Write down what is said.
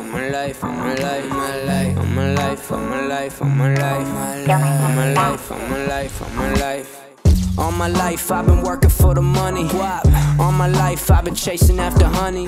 on my life, my life, my life, all my life, all my life, my life, all my life, all my life, all my life. All my life I've been working for the money. All my life I've been chasing after honey.